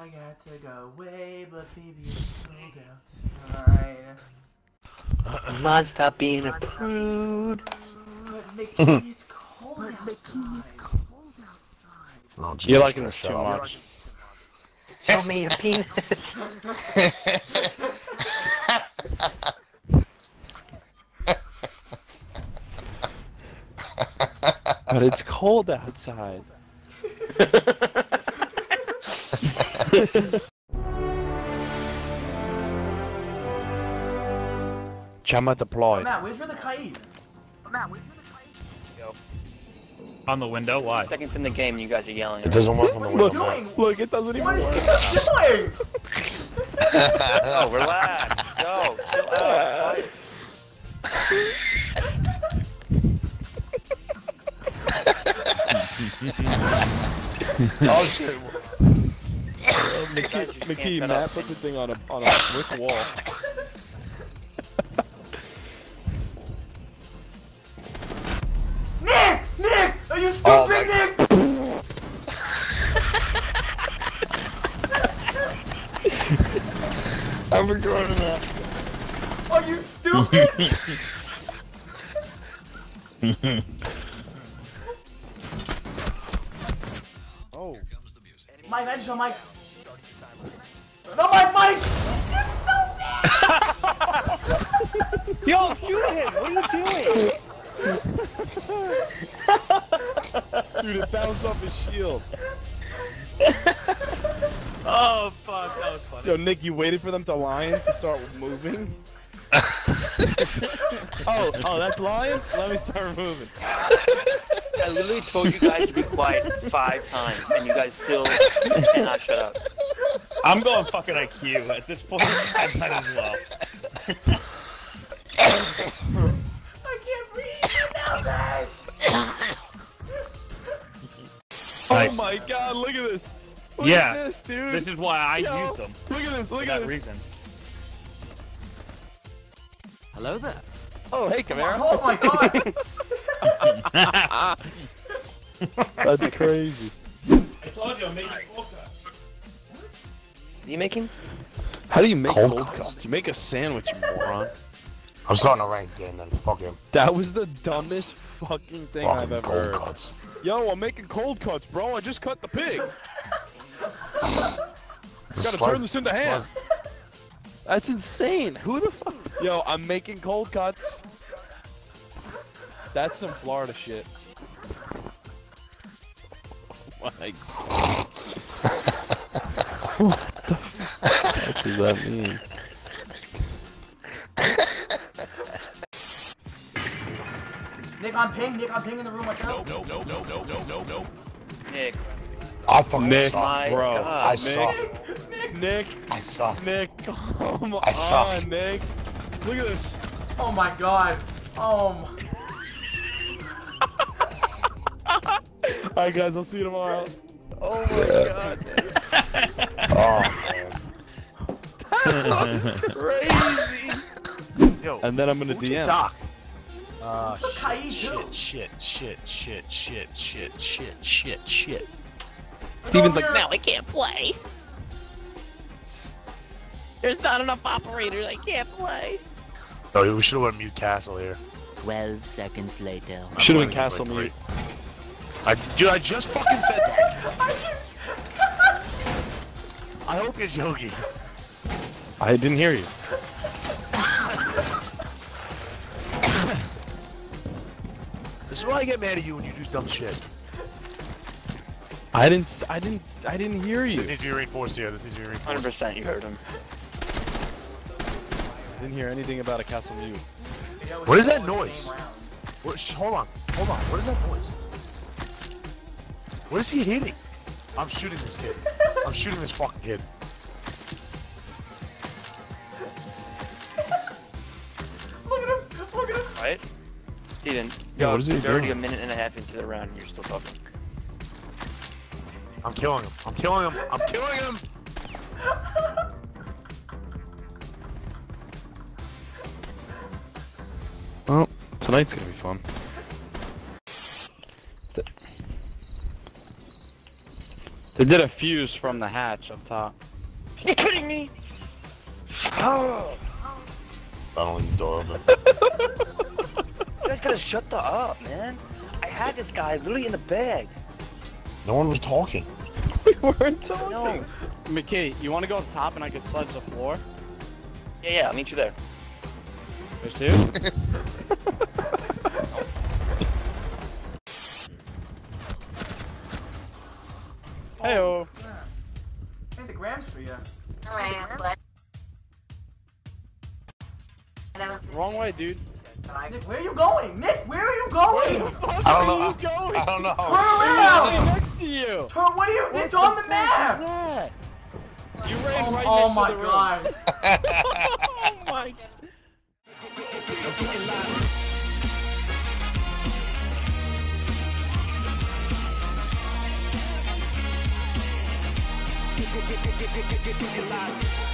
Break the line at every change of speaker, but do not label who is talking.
I got to go away, but baby, it's cold outside.
Mod, stop being a prude.
But Mickey, it's cold outside.
Oh, Jesus
You're liking
Christ,
this too
shut up.
much.
Show me your penis.
But it's cold outside. Chama deployed.
Matt, where's the kite?
On the window? Why?
Seconds in the game, and you guys are yelling.
It doesn't work on the
What
window.
are you doing?
Look, it doesn't even
What is
work.
he doing?
Oh, relax. Go. Chill out.
oh shit.
Mickey,
Guys, you just can't
Matt put the thing on a on a brick wall.
Nick! Nick! Are you
Oh
stupid,
my-
Nick?
I'm recording that.
Are you stupid?
Oh.
Mike, I just saw Mike. No, Mike, Mike!
Yo, shoot him! What are you doing?
Dude, it bounced off his shield.
Oh fuck, that was funny.
Yo, Nick, you waited for them to lion to start moving? oh, oh, that's lion? Let me start moving.
I literally told you guys to be quiet five times, and you guys still cannot shut up.
I'm going fucking IQ. At this point, I might as well.
I can't breathe now, guys!
Oh nice.
Oh my god, look at this. Look
Yeah,
at this, dude.
This is why I
Yo,
use them.
Look at this, look at this.
reason.
Hello there.
Oh, hey, Camaro.
Oh my god!
That's crazy.
I told you I'm making full cut.
Are you making?
How do you make
Cold
cold,
cuts.
cuts? You make a sandwich, you moron.
I'm starting a ranked game then. Fuck him.
That was the dumbest fucking thing I've ever
cold
heard.
cuts.
Yo, I'm making cold cuts, bro. I just cut the pig.
Gotta
turn this into ham. That's insane. Who the fuck? Yo, I'm making cold cuts. That's some Florida shit. Oh my god. What the does that mean?
Nick on ping, Nick on ping in the room, watch out.
Nick.
I fucking
Nick,
suck.
Bro.
God.
I
Nick,
suck.
Nick,
I suck.
Nick, come
I suck.
on, Nick. Look at this.
Oh my god. Um. Oh my.
Alright, guys, I'll see you tomorrow. Oh my god, Nick.
Oh,
Crazy.
Yo,
And then I'm gonna DM.
doc? Uh,
Took Kai
shit, shit, shit, shit, shit, shit, shit, shit, shit.
Steven's like, now
here.
I can't play. There's not enough operators. I can't play.
Oh, we should have went mute castle here.
12 seconds later.
I'm
Should have been Castle
like
Mute.
great. I, dude, I just fucking said that. I hope it's Yogi.
I didn't hear you.
This is why I get mad at you when you do dumb shit.
I didn't. I didn't. I didn't hear you.
This needs to be reinforced here. This needs to be reinforced.
100% you heard him.
I didn't hear anything about a Castle Mute.
What is that noise? What, sh- hold on, hold on. What is that noise? What is he hitting? I'm shooting this kid. I'm shooting this fucking kid.
Steven,
Yeah,
yo,
what is he
it's already
doing?
a minute and a half into the round and you're still talking.
I'm killing him. I'm killing him. I'm killing him.
Well, tonight's gonna be fun. They did a Fuze from the hatch up top.
You kidding me? Oh,
I don't leave the door open.
you guys gotta shut the up, man. I had this guy literally in the bag.
No one was talking.
we weren't talking.
No.
McKee, you want to go up top and I can Sledge the floor?
Yeah, yeah, I'll meet you there.
There's two. Heyo.
Hey, the grams for you.
Wrong way, dude.
Nick, where are you going? Nick, where are you going?
Fuck
I don't
are
know.
you going?
I don't know.
Turn around!
next to you.
Turn, what are you?
What
it's
the
on the
fuck
map!
is that? You ran
Oh,
right
oh
next
my
to the room.
god.
oh my
Get, get, get, get, get, get, get, get, get, get,